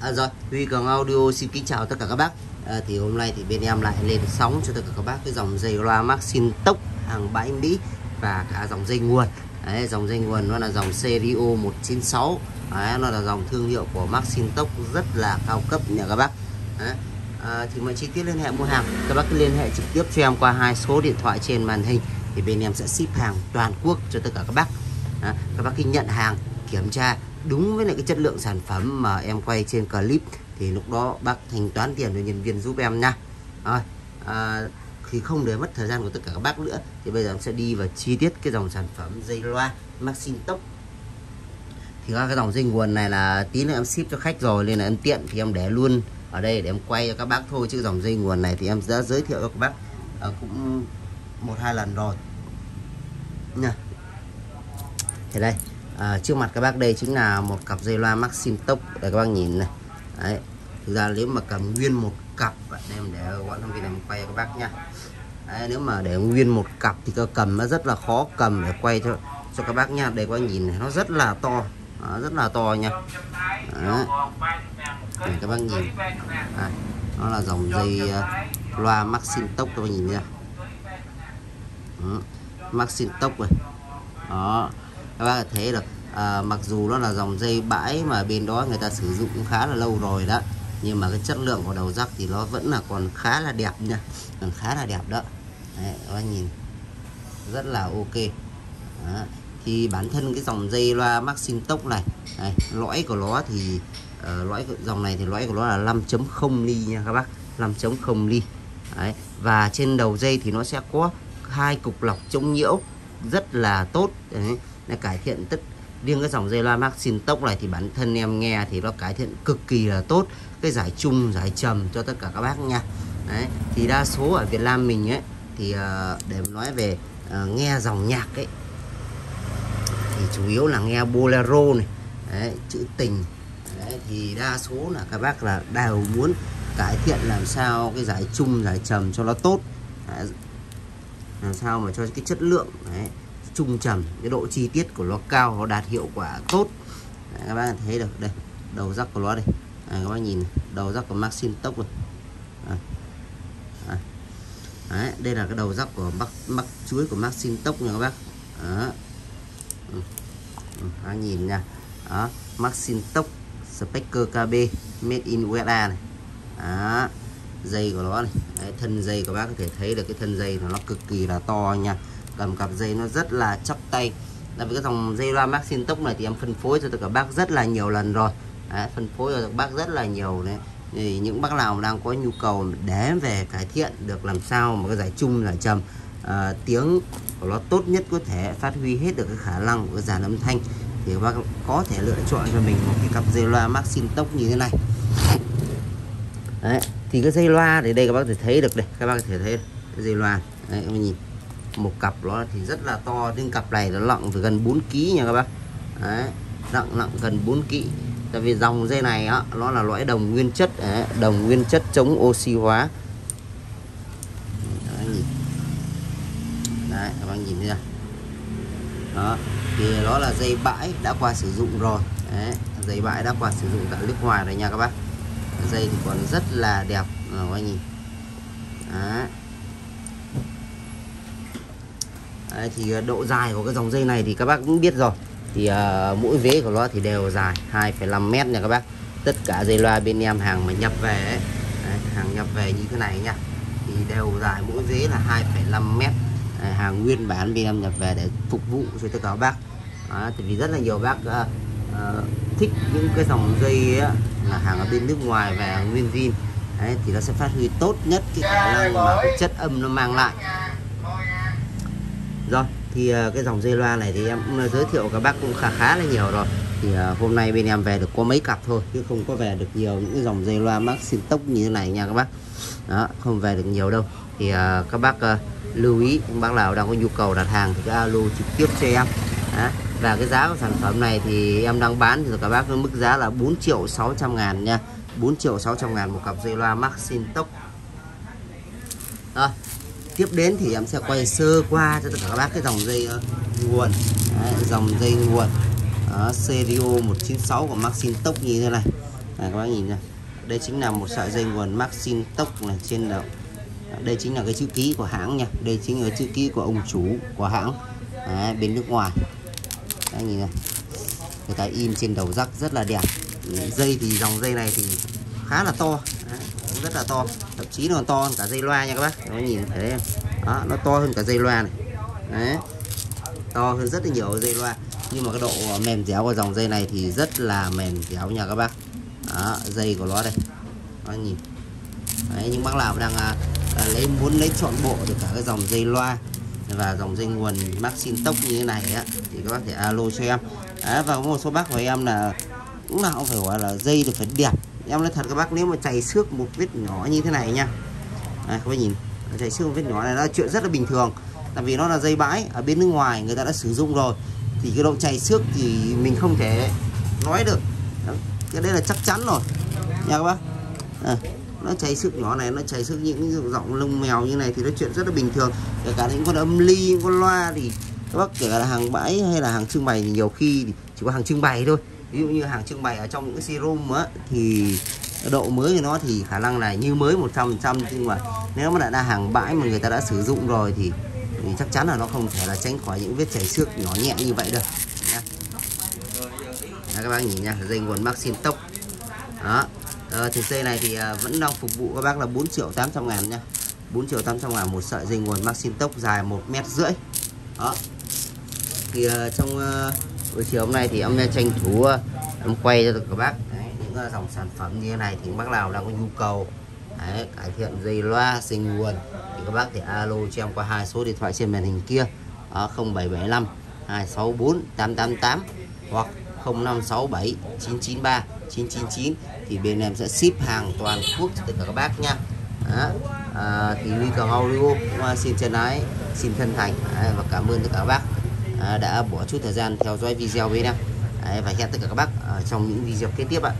À, rồi, Huy Cường Audio xin kính chào tất cả các bác. À, Thì hôm nay thì bên em lại lên sóng cho tất cả các bác cái dòng dây loa Maxin Tốc hàng bãi Mỹ Và cả dòng dây nguồn. Đấy, dòng dây nguồn nó là dòng Serio 196 Đấy, nó là dòng thương hiệu của Maxin Tốc rất là cao cấp nha các bác. Đấy. À, thì mọi chi tiết liên hệ mua hàng các bác cứ liên hệ trực tiếp cho em qua hai số điện thoại trên màn hình thì bên em sẽ ship hàng toàn quốc cho tất cả các bác. À, các bác khi nhận hàng kiểm tra đúng với lại cái chất lượng sản phẩm mà em quay trên clip thì lúc đó bác thanh toán tiền cho nhân viên giúp em nha. Rồi à, thì không để mất thời gian của tất cả các bác nữa thì bây giờ em sẽ đi vào chi tiết cái dòng sản phẩm dây loa Maxin tốc thì các cái dòng dây nguồn này là tí nữa em ship cho khách rồi nên là em tiện thì em để luôn ở đây để em quay cho các bác thôi chứ dòng dây nguồn này thì em đã giới thiệu cho các bác à, cũng một hai lần rồi. Nha. Thì đây à, trước mặt các bác đây chính là một cặp dây loa Maxim tốc để các bác nhìn này. Đấy thực ra nếu mà cầm nguyên một cặp em để gọi thông tin này quay cho các bác nha đấy, nếu mà để nguyên một cặp thì cơ cầm nó rất là khó cầm để quay cho cho các bác nha đây các bác nhìn này nó rất là to. Đó, rất là to nha. Đó. Này, các bác nhìn. À, nó là dòng dây uh, loa Maxim tốc các bác nhìn nha Maxim tốc rồi đó các bác thấy được à, mặc dù nó là dòng dây bãi mà bên đó người ta sử dụng cũng khá là lâu rồi đó. Nhưng mà cái chất lượng của đầu rắc thì nó vẫn là còn khá là đẹp nha. Còn khá là đẹp đó. Đấy, các bác nhìn. Rất là ok. Đó. thì bản thân cái dòng dây loa Maxim tốc này Đây, lõi của nó thì uh, lõi dòng này thì lõi của nó là 5.0 ly nha các bác. 5.0 ly. Đấy. và trên đầu dây thì nó sẽ có hai cục lọc chống nhiễu. Rất là tốt. Đấy. để cải thiện tất riêng cái dòng dây loa Maxim tốc này thì bản thân em nghe thì nó cải thiện cực kỳ là tốt. Cái giải chung giải trầm cho tất cả các bác nha. Đấy. thì đa số ở Việt Nam mình ấy thì ờ, để nói về ờ, nghe dòng nhạc ấy thì chủ yếu là nghe bolero này Đấy, chữ tình. Đấy, thì đa số là các bác là đều muốn cải thiện làm sao cái giải chung giải trầm cho nó tốt. Đấy, làm sao mà cho cái chất lượng Đấy, trung trầm cái độ chi tiết của nó cao nó đạt hiệu quả tốt Đấy, các bác thấy được đây đầu rắc của nó đây à, các bác nhìn đầu rắc của Maxim tốc rồi à. À. Đấy, đây là cái đầu rắc của mắc mắc chuối của Maxim tốc nha các bác đó. Ừ. Ừ, bác nhìn nha đó Maxim tốc Speaker KB made in USA này đó dây của nó này Đấy, thân dây của bác có thể thấy được cái thân dây nó cực kỳ là to nha cầm cặp dây nó rất là chắc tay. Tại vì cái dòng dây loa Maxin tốc này thì em phân phối cho tất cả bác rất là nhiều lần rồi. Đấy, phân phối cho các bác rất là nhiều đấy. Thì những bác nào đang có nhu cầu để về cải thiện được làm sao mà cái giải chung giải trầm à, tiếng của nó tốt nhất có thể phát huy hết được cái khả năng của dàn âm thanh thì các bác có thể lựa chọn cho mình một cái cặp dây loa Maxin tốc như thế này. Đấy thì cái dây loa thì đây các bác có thể thấy được đây. Các bác có thể thấy cái dây loa. Đấy các bác nhìn một cặp nó thì rất là to nhưng cặp này nó nặng phải gần 4 kg nha các bác. Đấy nặng nặng gần 4 kg tại vì dòng dây này á nó là loại đồng nguyên chất đấy, đồng nguyên chất chống oxy hóa. Đấy, nhìn. đấy các bác nhìn thấy chưa? Đó thì đó là dây bãi đã qua sử dụng rồi. Đấy, dây bãi đã qua sử dụng tại nước ngoài rồi nha các bác. Dây thì còn rất là đẹp các bác nhìn. Đấy. Đấy, thì ờ, độ dài của cái dòng dây này thì các bác cũng biết rồi. Thì uh, mỗi vế của nó thì đều dài 2,5 mét nha các bác. Tất cả dây loa bên em hàng mà nhập về ấy, đấy, hàng nhập về như thế này nha. Thì đều dài mỗi vế là 2,5 mét. Đấy, hàng nguyên bản bên em nhập về để phục vụ cho tất cả các bác. Đó, thì vì rất là nhiều bác uh, uh, thích những cái dòng dây ấy, là hàng ở bên nước ngoài về nguyên zin. Đấy, thì nó sẽ phát huy tốt nhất cái khả năng mà cái chất âm nó mang lại rồi, thì ờ, cái dòng dây loa này thì em cũng ờ, giới thiệu các bác cũng khá khá là nhiều rồi. Thì ờ, hôm nay bên em về được có mấy cặp thôi, chứ không có về được nhiều những cái dòng dây loa Maxim tốc như thế này nha các bác. Đó, không về được nhiều đâu. Thì các bác lưu ý các bác nào đang có nhu cầu đặt hàng thì cứ alo trực tiếp cho em. Đó. và cái giá của sản phẩm này thì em đang bán thì các bác với mức giá là 4 triệu 600 ngàn nha. 4 triệu 600 ngàn một cặp dây loa Maxin tốc đó tiếp đến thì em sẽ quay sơ qua cho tất cả các bác cái dòng dây uh, nguồn. Đấy, dòng dây nguồn. Uh, Serio 196 của Maxin tốc như thế này. Này các bác nhìn nha đây chính là một sợi dây nguồn Maxin tốc này trên đầu. Đây chính là cái chữ ký của hãng nha. Đây chính là chữ ký của ông chủ của hãng. Đấy, bên nước ngoài. Đấy, nhìn này. Người ta in trên đầu rắc rất là đẹp. Dây thì dòng dây này thì khá là to. Đấy, rất là to. Thậm chí nó còn to hơn cả dây loa nha các bác. Nó nhìn thấy em. Đó nó to hơn cả dây loa này. Đấy. to hơn rất là nhiều dây loa. Nhưng mà cái độ mềm dẻo của dòng dây này thì rất là mềm dẻo nha các bác. Đó, dây của nó đây. Nó nhìn. Đấy, những bác nào đang à, à, lấy muốn lấy chọn bộ được cả cái dòng dây loa và dòng dây nguồn Maxin tốc như thế này á thì các bác thể alo cho em. Đấy, và một số bác của em là cũng nào cũng phải gọi là dây được phải đẹp em nói thật các bác nếu mà chảy xước một vết nhỏ như thế này nha. Đấy, các bác nhìn chảy xước một vết nhỏ này là chuyện rất là bình thường. Tại vì nó là dây bãi ở bên nước ngoài người ta đã sử dụng rồi. Thì cái độ chảy xước thì mình không thể nói được. Cái đấy là chắc chắn rồi. Nha các bác. À, nó chảy xước nhỏ này nó chảy xước những giọng lông mèo như này thì nó chuyện rất là bình thường. Kể cả những con âm ly những con loa thì các bác kể cả là hàng bãi hay là hàng trưng bày thì nhiều khi thì chỉ có hàng trưng bày thôi ví dụ như hàng trưng bày ở trong những cái showroom á thì độ mới của nó thì khả năng là như mới 100% nhưng mà nếu mà đã là hàng bãi mà người ta đã sử dụng rồi thì, thì chắc chắn là nó không thể là tránh khỏi những vết chảy xước nhỏ nhẹ như vậy được nha. Đó, các bác nhìn nha dây nguồn Maxin tốc. Đó à, thì dây này thì à, vẫn đang phục vụ các bác là 4 triệu 800 ngàn nha. 4 triệu 800 ngàn một sợi dây nguồn Maxin tốc dài 1 mét rưỡi. Đó thì uh, trong uh, buổi chiều hôm nay thì em tranh thủ ờ, em quay cho các bác Đấy, những ờ, dòng sản phẩm như thế này thì bác nào đang có nhu cầu Đấy, cải thiện dây loa sinh nguồn thì các bác thì alo cho em qua hai số điện thoại trên màn hình kia đó, 0775 264 888 hoặc 0567 993 999 thì bên em sẽ ship hàng toàn quốc cho tất cả các bác nha đó. À, thì Ly Cầu Hollywood xin chân ái xin thân thành và cảm ơn tất cả các bác Ờ, đã bỏ chút thời gian theo dõi video với em và hẹn tất cả các bác ở trong những video kế tiếp ạ.